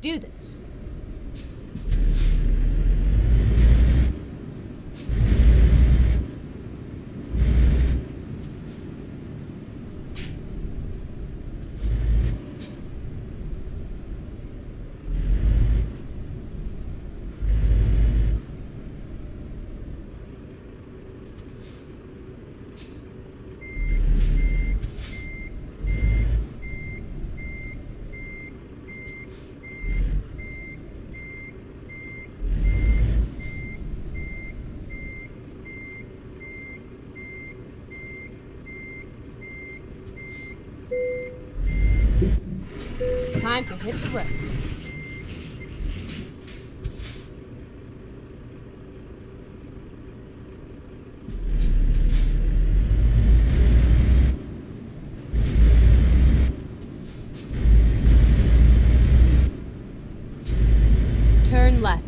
Do this. Time to hit the road. Turn left.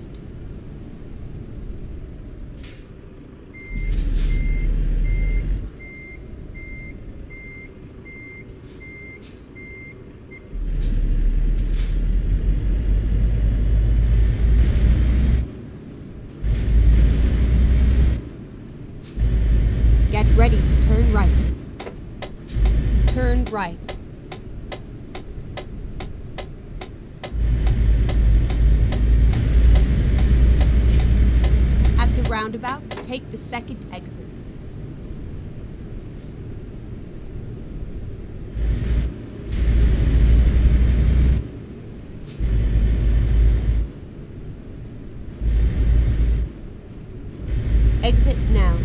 Get ready to turn right. Turn right. At the roundabout, take the second exit. Exit now.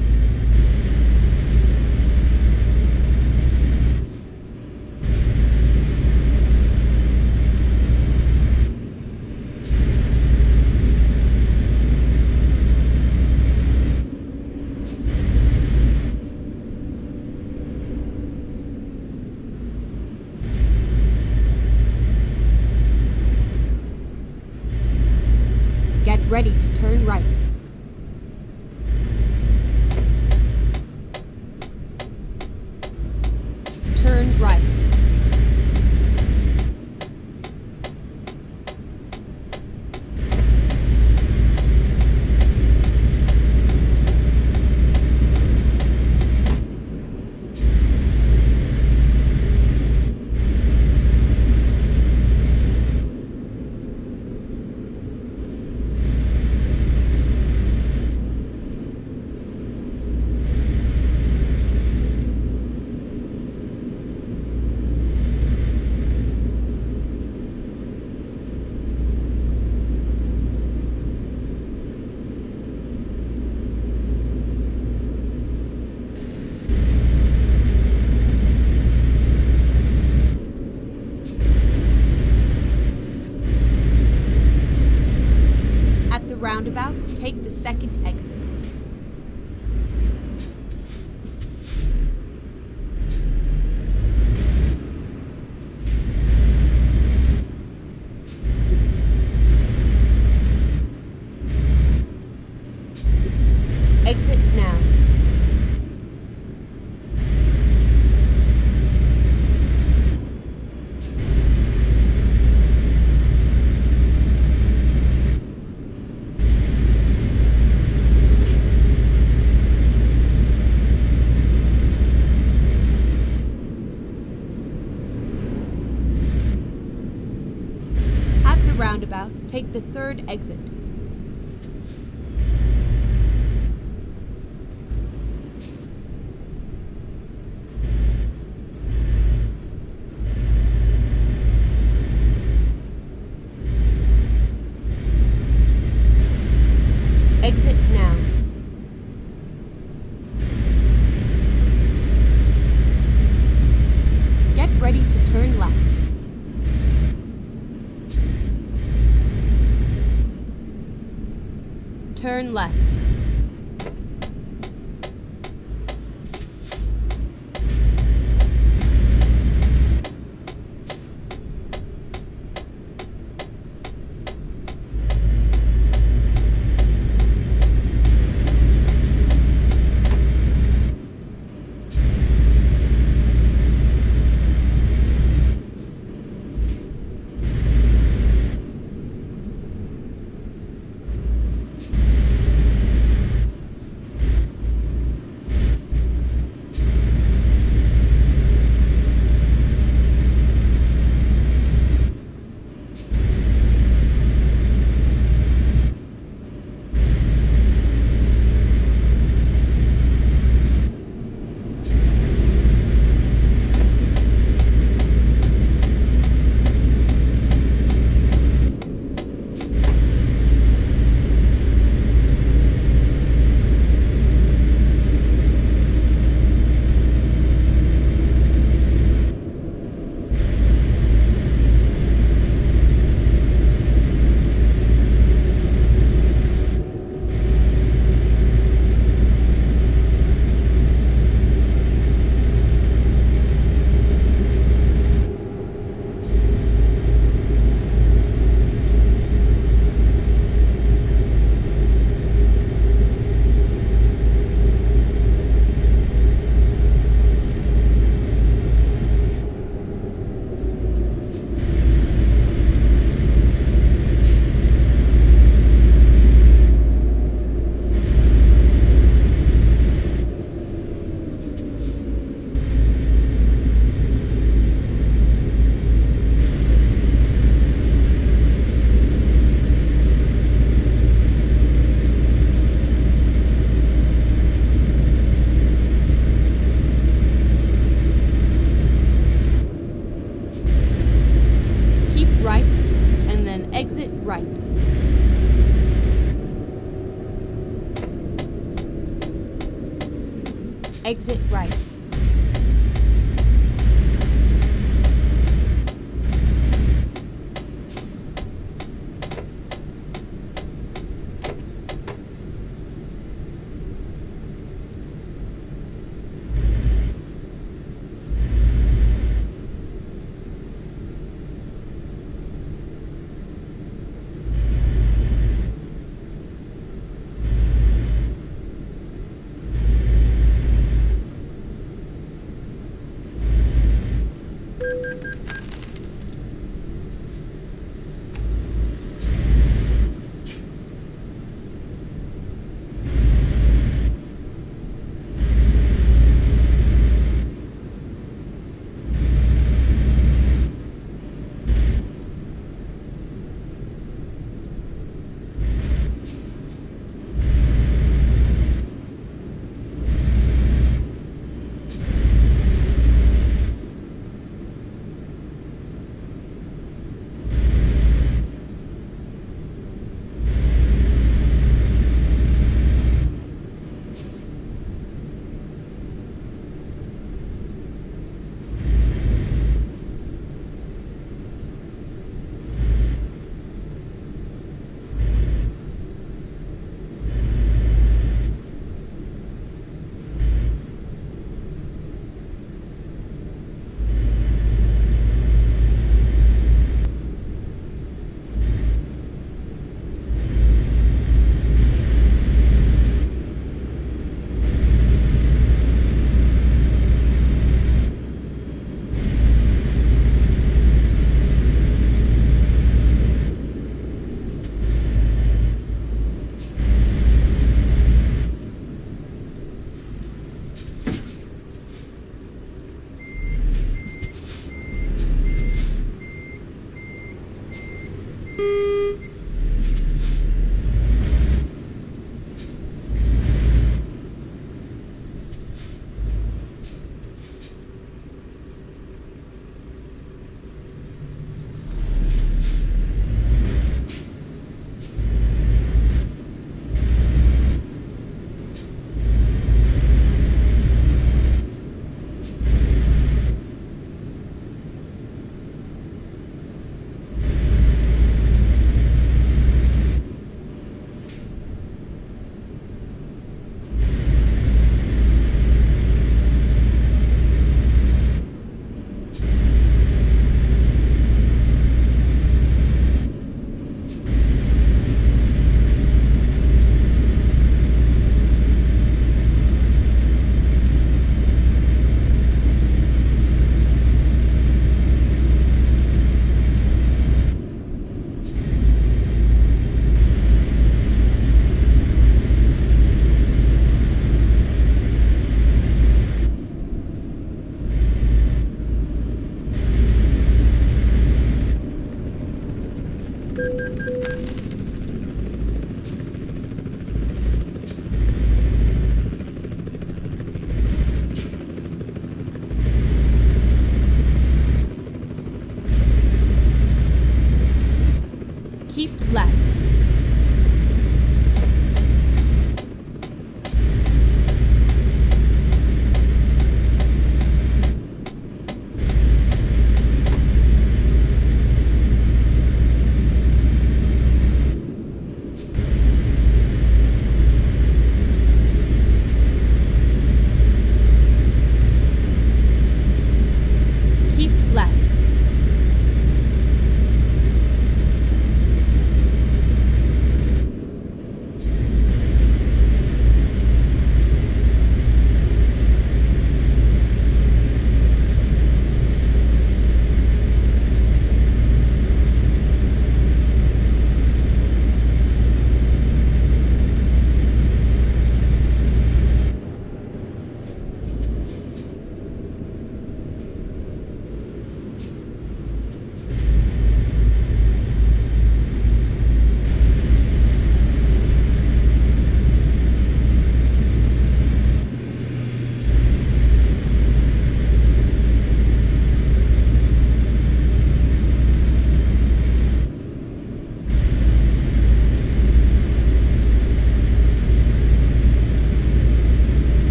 Third exit.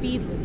Speed limit.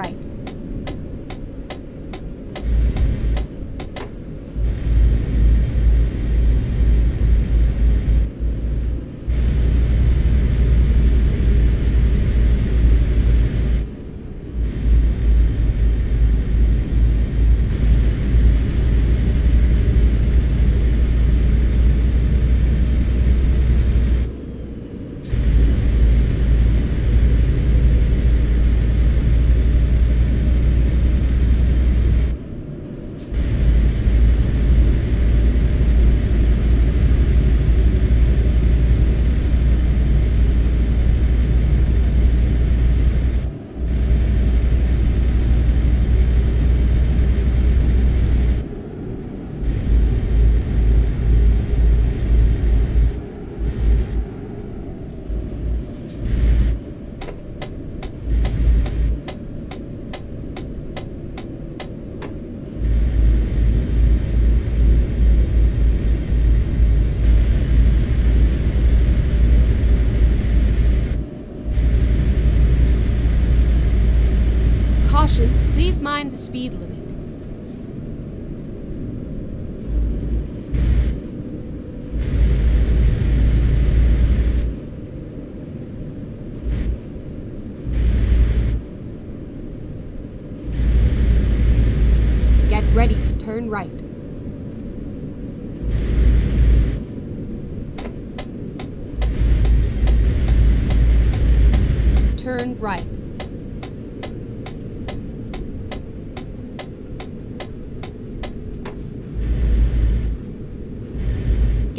right. speed limit.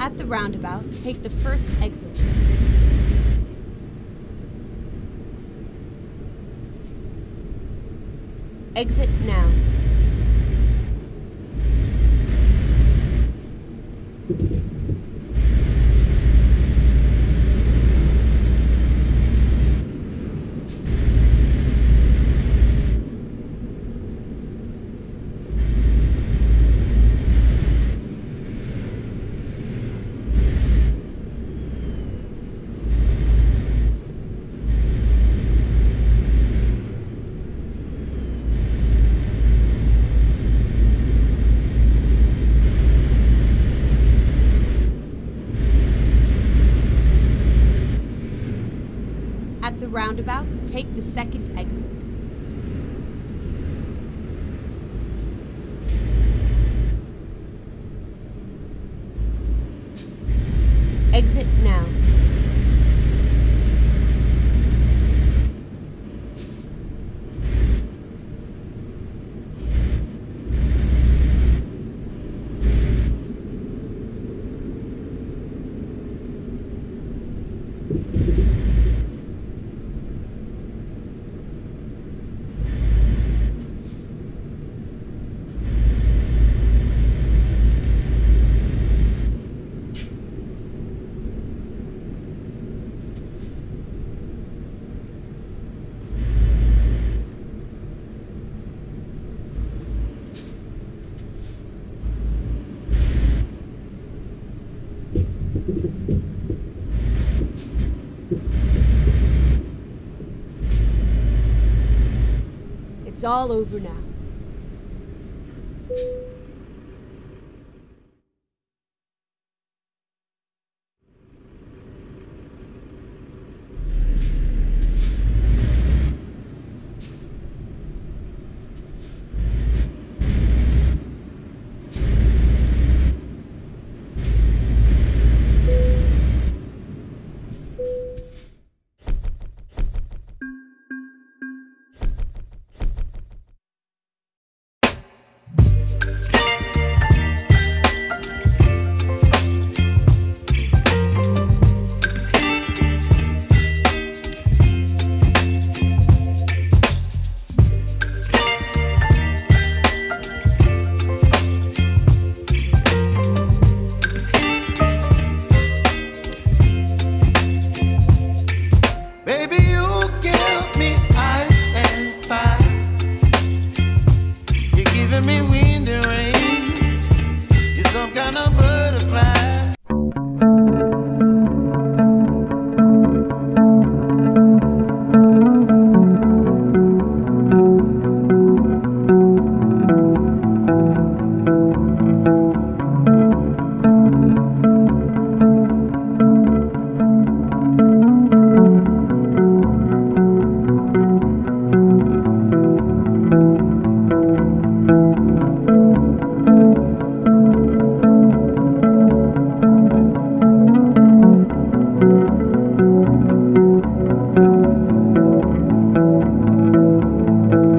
At the roundabout, take the first exit. Exit now. Take the second exit. Exit now. It's all over now.